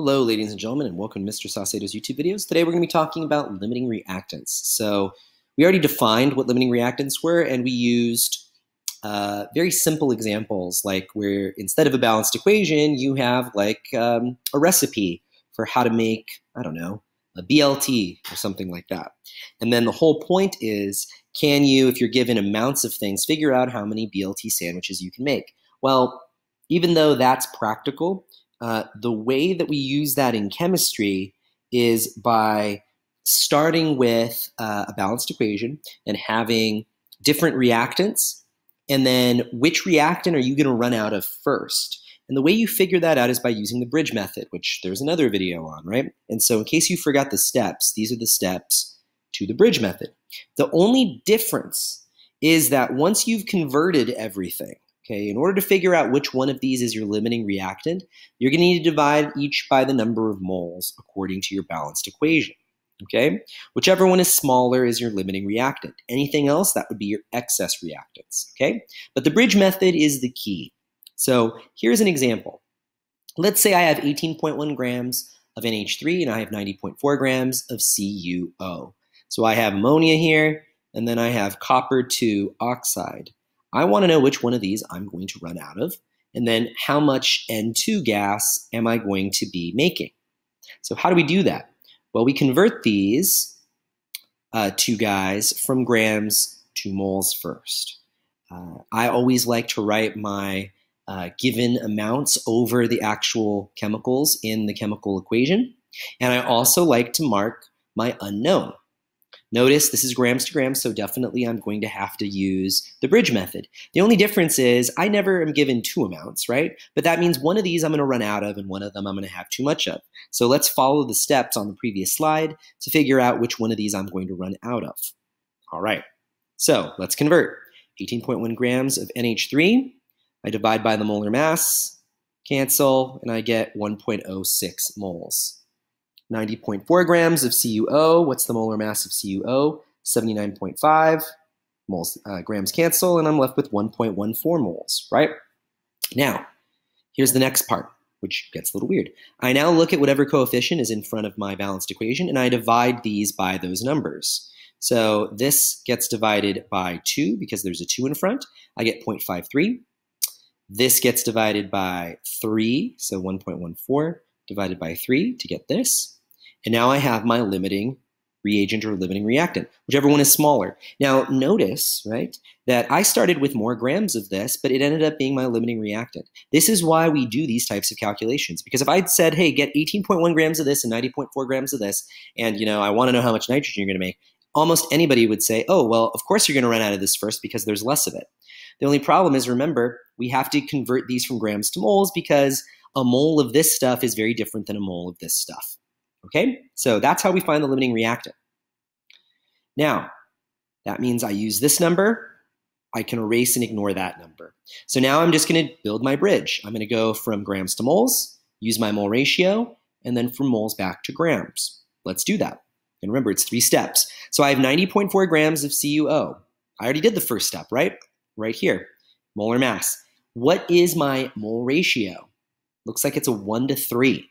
Hello, ladies and gentlemen, and welcome to Mr. Saucedo's YouTube videos. Today we're going to be talking about limiting reactants. So we already defined what limiting reactants were, and we used uh, very simple examples, like where instead of a balanced equation, you have like um, a recipe for how to make, I don't know, a BLT or something like that. And then the whole point is, can you, if you're given amounts of things, figure out how many BLT sandwiches you can make? Well, even though that's practical, uh, the way that we use that in chemistry is by starting with uh, a balanced equation and having different reactants, and then which reactant are you going to run out of first? And the way you figure that out is by using the bridge method, which there's another video on, right? And so, in case you forgot the steps, these are the steps to the bridge method. The only difference is that once you've converted everything, Okay, in order to figure out which one of these is your limiting reactant, you're going to need to divide each by the number of moles according to your balanced equation. Okay, whichever one is smaller is your limiting reactant. Anything else, that would be your excess reactants. Okay, but the bridge method is the key. So here's an example. Let's say I have 18.1 grams of NH3 and I have 90.4 grams of CuO. So I have ammonia here, and then I have copper 2 oxide. I want to know which one of these I'm going to run out of, and then how much N2 gas am I going to be making? So how do we do that? Well, we convert these uh, two guys from grams to moles first. Uh, I always like to write my uh, given amounts over the actual chemicals in the chemical equation. And I also like to mark my unknown. Notice this is grams to grams, so definitely I'm going to have to use the bridge method. The only difference is I never am given two amounts, right? But that means one of these I'm going to run out of and one of them I'm going to have too much of. So let's follow the steps on the previous slide to figure out which one of these I'm going to run out of. All right, so let's convert. 18.1 grams of NH3, I divide by the molar mass, cancel, and I get 1.06 moles. 90.4 grams of CuO. What's the molar mass of CuO? 79.5 moles, uh, grams cancel, and I'm left with 1.14 moles, right? Now, here's the next part, which gets a little weird. I now look at whatever coefficient is in front of my balanced equation, and I divide these by those numbers. So this gets divided by 2 because there's a 2 in front. I get 0.53. This gets divided by 3, so 1.14 divided by 3 to get this. And now I have my limiting reagent or limiting reactant, whichever one is smaller. Now notice, right, that I started with more grams of this, but it ended up being my limiting reactant. This is why we do these types of calculations. Because if I'd said, hey, get 18.1 grams of this and 90.4 grams of this, and you know, I want to know how much nitrogen you're gonna make, almost anybody would say, oh, well, of course you're gonna run out of this first because there's less of it. The only problem is, remember, we have to convert these from grams to moles because a mole of this stuff is very different than a mole of this stuff. Okay, so that's how we find the limiting reactant. Now, that means I use this number, I can erase and ignore that number. So now I'm just going to build my bridge. I'm going to go from grams to moles, use my mole ratio, and then from moles back to grams. Let's do that. And remember, it's three steps. So I have 90.4 grams of CuO. I already did the first step, right? Right here, molar mass. What is my mole ratio? Looks like it's a 1 to 3.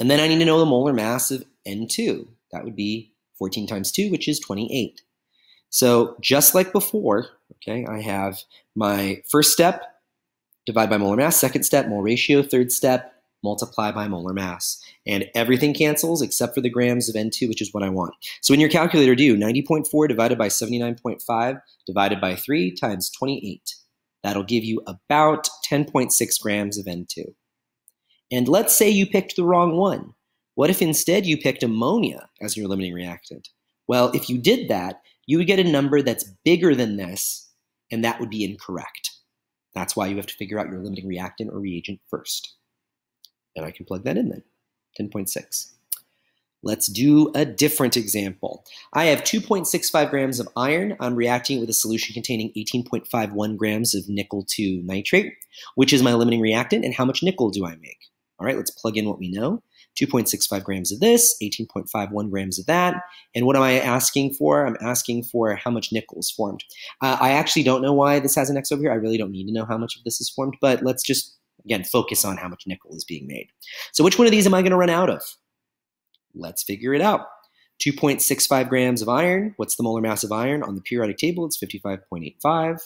And then I need to know the molar mass of N2. That would be 14 times 2, which is 28. So just like before, okay, I have my first step, divide by molar mass, second step, mole ratio, third step, multiply by molar mass. And everything cancels except for the grams of N2, which is what I want. So in your calculator, do 90.4 divided by 79.5 divided by 3 times 28. That'll give you about 10.6 grams of N2. And let's say you picked the wrong one. What if instead you picked ammonia as your limiting reactant? Well, if you did that, you would get a number that's bigger than this, and that would be incorrect. That's why you have to figure out your limiting reactant or reagent first. And I can plug that in then, 10.6. Let's do a different example. I have 2.65 grams of iron. I'm reacting with a solution containing 18.51 grams of nickel 2 nitrate, which is my limiting reactant. And how much nickel do I make? All right, let's plug in what we know. 2.65 grams of this, 18.51 grams of that. And what am I asking for? I'm asking for how much nickel is formed. Uh, I actually don't know why this has an X over here. I really don't need to know how much of this is formed, but let's just Again, focus on how much nickel is being made. So which one of these am I going to run out of? Let's figure it out. 2.65 grams of iron. What's the molar mass of iron? On the periodic table, it's 55.85.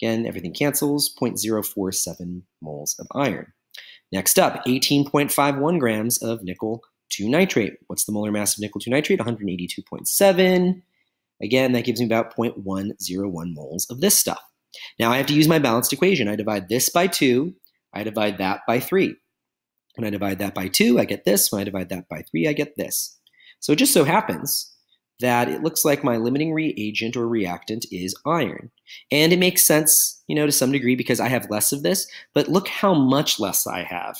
Again, everything cancels, 0.047 moles of iron. Next up, 18.51 grams of nickel 2 nitrate. What's the molar mass of nickel 2 nitrate? 182.7. Again, that gives me about 0.101 moles of this stuff. Now I have to use my balanced equation. I divide this by 2, I divide that by 3. When I divide that by 2, I get this. When I divide that by 3, I get this. So it just so happens that it looks like my limiting reagent or reactant is iron. And it makes sense, you know, to some degree because I have less of this, but look how much less I have.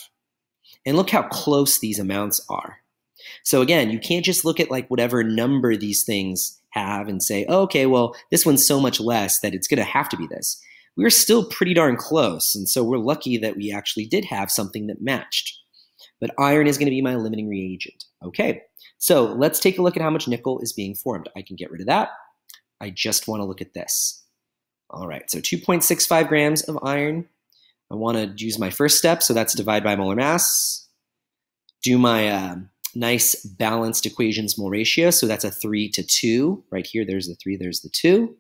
And look how close these amounts are. So again, you can't just look at like whatever number these things have and say, oh, okay, well, this one's so much less that it's going to have to be this. We're still pretty darn close. And so we're lucky that we actually did have something that matched. But iron is going to be my limiting reagent. Okay, so let's take a look at how much nickel is being formed. I can get rid of that. I just want to look at this. All right, so 2.65 grams of iron. I want to use my first step, so that's divide by molar mass. Do my uh, nice balanced equations mole ratio, so that's a 3 to 2. Right here, there's the 3, there's the 2.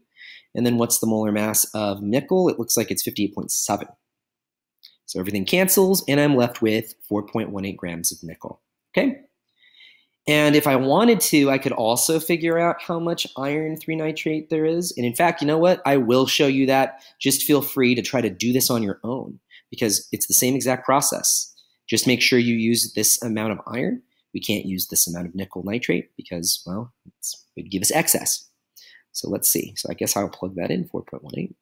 And then what's the molar mass of nickel? It looks like it's 58.7. So everything cancels, and I'm left with 4.18 grams of nickel. Okay? And if I wanted to, I could also figure out how much iron 3 nitrate there is. And in fact, you know what? I will show you that. Just feel free to try to do this on your own because it's the same exact process. Just make sure you use this amount of iron. We can't use this amount of nickel nitrate because, well, it would give us excess. So let's see. So I guess I'll plug that in, 4.18.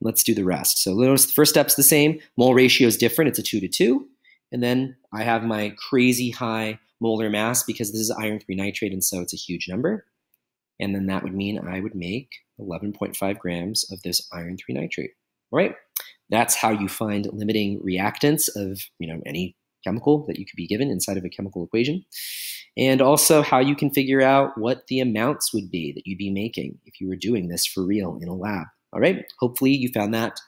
Let's do the rest. So notice the first step's the same. Mole ratio is different. It's a 2 to 2. And then I have my crazy high molar mass because this is iron 3 nitrate, and so it's a huge number. And then that would mean I would make 11.5 grams of this iron 3 nitrate. All right, that's how you find limiting reactants of you know any chemical that you could be given inside of a chemical equation. And also how you can figure out what the amounts would be that you'd be making if you were doing this for real in a lab. All right, hopefully you found that